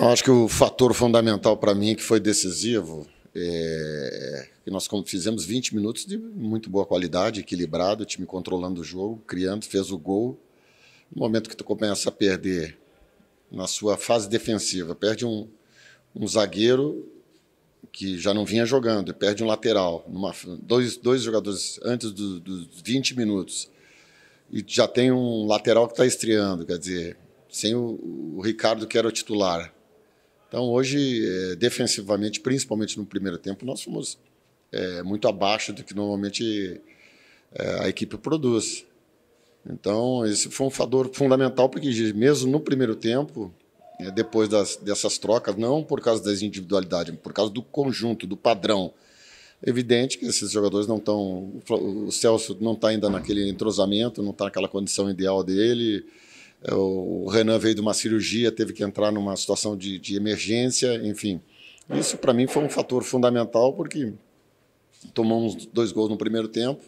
Eu acho que o fator fundamental para mim que foi decisivo é que nós fizemos 20 minutos de muito boa qualidade, equilibrado, o time controlando o jogo, criando, fez o gol. No momento que tu começa a perder na sua fase defensiva, perde um, um zagueiro que já não vinha jogando, perde um lateral, numa, dois, dois jogadores antes do, dos 20 minutos, e já tem um lateral que está estreando, quer dizer, sem o, o, Ricardo que era o titular. Então hoje, é, defensivamente, principalmente no primeiro tempo, nós fomos é, muito abaixo do que normalmente é, a equipe produz. Então esse foi um fator fundamental porque mesmo no primeiro tempo é, depois das, dessas trocas, não por causa das individualidades, por causa do conjunto, do padrão. Evidente que esses jogadores não estão. O Celso não está ainda naquele entrosamento, não está naquela condição ideal dele. É, o Renan veio de uma cirurgia, teve que entrar numa situação de, de emergência, enfim. Isso, para mim, foi um fator fundamental, porque tomamos dois gols no primeiro tempo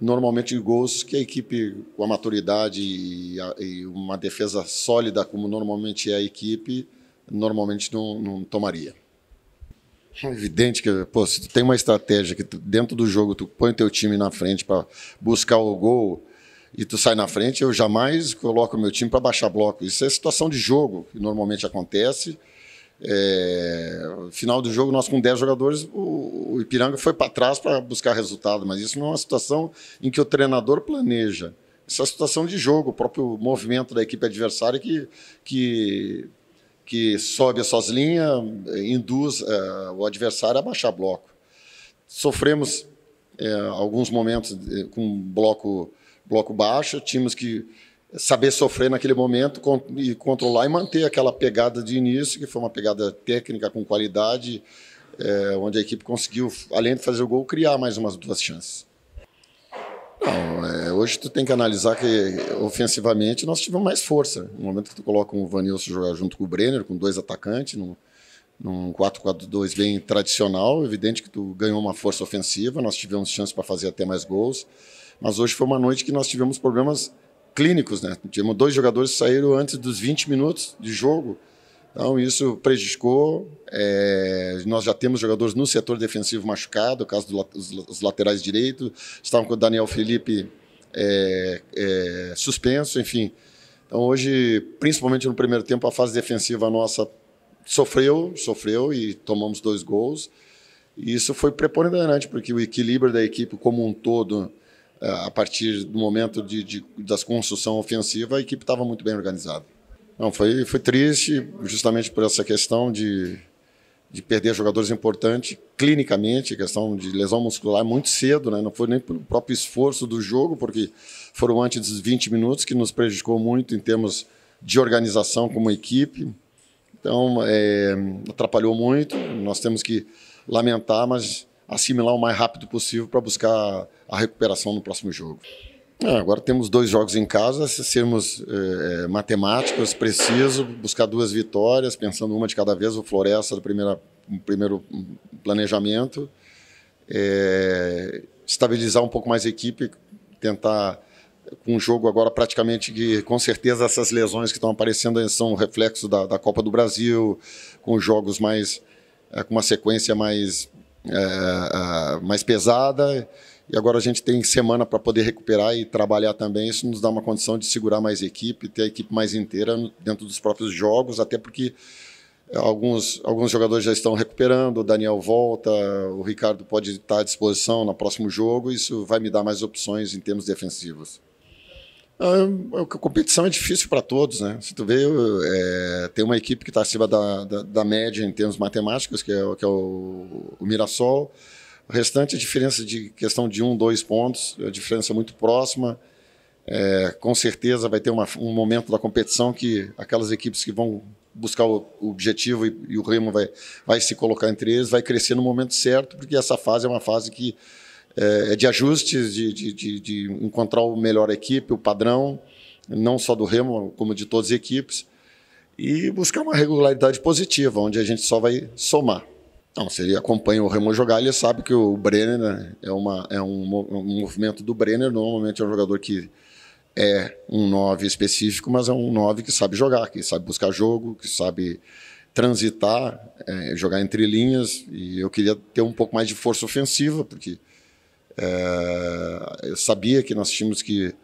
normalmente gols que a equipe com a maturidade e, a, e, uma defesa sólida como normalmente é a equipe normalmente não, não tomaria. É evidente que pô, se tu tem uma estratégia que tu, dentro do jogo tu põe teu time na frente para buscar o gol e tu sai na frente, eu jamais coloco o meu time para baixar bloco. Isso é situação de jogo que normalmente acontece é, final do jogo, nós com 10 jogadores, o, o Ipiranga foi para trás para buscar resultado, mas isso não é uma situação em que o treinador planeja. Isso é uma situação de jogo, o próprio movimento da equipe adversária que, que, que sobe as suas linhas, induz é, o adversário a baixar bloco. Sofremos é, alguns momentos é, com bloco, bloco baixo, tínhamos que saber sofrer naquele momento e controlar e manter aquela pegada de início, que foi uma pegada técnica com qualidade, é, onde a equipe conseguiu, além de fazer o gol, criar mais umas duas chances. Não, é, hoje tu tem que analisar que ofensivamente nós tivemos mais força. No momento que tu coloca o Vanilson jogar junto com o Brenner, com dois atacantes, num, num 4-4-2 bem tradicional, evidente que tu ganhou uma força ofensiva, nós tivemos chance para fazer até mais gols, mas hoje foi uma noite que nós tivemos problemas clínicos, né? Tínhamos dois jogadores que saíram antes dos 20 minutos de jogo. Então, isso prejudicou. É, nós já temos jogadores no setor defensivo machucado, no caso dos laterais direitos, estavam com o Daniel Felipe é, é, suspenso, enfim. Então, hoje, principalmente no primeiro tempo, a fase defensiva nossa sofreu, sofreu e tomamos dois gols. E isso foi preponderante, porque o equilíbrio da equipe como um todo a partir do momento de, de das construção ofensiva, a equipe estava muito bem organizada. Não, foi, foi triste, justamente por essa questão de, de perder jogadores importantes clinicamente, questão de lesão muscular muito cedo, né? não foi nem pelo próprio esforço do jogo, porque foram antes dos 20 minutos que nos prejudicou muito em termos de organização como equipe. Então, é, atrapalhou muito. Nós temos que lamentar, mas assimilar o mais rápido possível para buscar a recuperação no próximo jogo. É, agora temos dois jogos em casa, se sermos é, matemáticos, preciso buscar duas vitórias, pensando uma de cada vez, o Floresta do primeira, primeiro planejamento, é, estabilizar um pouco mais a equipe, tentar com o jogo agora praticamente que com certeza essas lesões que estão aparecendo são reflexo da, da Copa do Brasil, com jogos mais é, com uma sequência mais é, mais pesada e agora a gente tem semana para poder recuperar e trabalhar também. Isso nos dá uma condição de segurar mais equipe, ter a equipe mais inteira dentro dos próprios jogos, até porque alguns, alguns jogadores já estão recuperando, o Daniel volta, o Ricardo pode estar à disposição no próximo jogo, isso vai me dar mais opções em termos defensivos. A competição é difícil para todos, né? Se tu vê, é, tem uma equipe que está acima da, da, da, média em termos matemáticos, que é, que é o, o Mirassol. O restante, a diferença de questão de um, dois pontos, a diferença é muito próxima. É, com certeza vai ter uma, um momento da competição que aquelas equipes que vão buscar o, o objetivo e, e, o Remo vai, vai se colocar entre eles, vai crescer no momento certo, porque essa fase é uma fase que é, é, de ajustes, de, de, de, de encontrar o melhor equipe, o padrão, não só do Remo, como de todas as equipes, e buscar uma regularidade positiva, onde a gente só vai somar. Não, se ele acompanha o Remo jogar, ele sabe que o Brenner né, é, uma, é um, um, movimento do Brenner. Normalmente é um jogador que é um 9 específico, mas é um 9 que sabe jogar, que sabe buscar jogo, que sabe transitar, é, jogar entre linhas. E eu queria ter um pouco mais de força ofensiva, porque é, eu sabia que nós tínhamos que,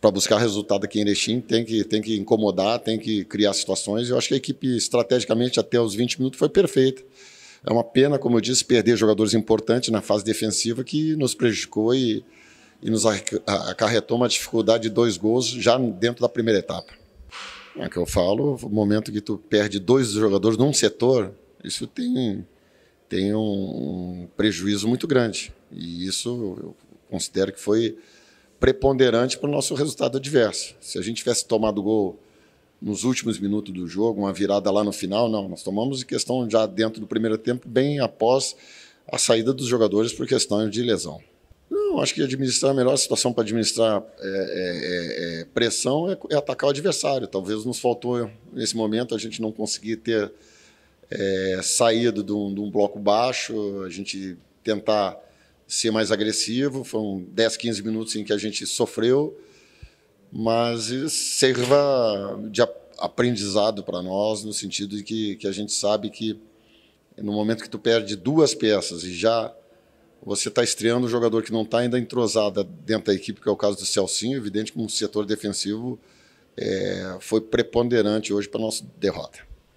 para buscar resultado aqui em Erechim, tem que, tem que incomodar, tem que criar situações. Eu acho que a equipe, estrategicamente, até os 20 minutos, foi perfeita. É uma pena, como eu disse, perder jogadores importantes na fase defensiva que nos prejudicou e e nos acarretou uma dificuldade de dois gols já dentro da primeira etapa. É que eu falo, o momento que tu perde dois jogadores num setor, isso tem, tem um, um prejuízo muito grande. E isso eu considero que foi preponderante para o nosso resultado adverso. Se a gente tivesse tomado gol nos últimos minutos do jogo, uma virada lá no final, não. Nós tomamos em questão já dentro do primeiro tempo, bem após a saída dos jogadores por questão de lesão. Não, acho que administrar a melhor situação para administrar é, é, é, é pressão é, é, atacar o adversário. Talvez nos faltou nesse momento a gente não conseguir ter é, saído de um, de um, bloco baixo, a gente tentar ser mais agressivo. Foram 10, 15 minutos em que a gente sofreu, mas sirva de aprendizado para nós no sentido de que, que a gente sabe que no momento que tu perde duas peças e já você está estreando um jogador que não está ainda entrosado dentro da equipe, que é o caso do Celcinho, evidente que um setor defensivo é, foi preponderante hoje para a nossa derrota.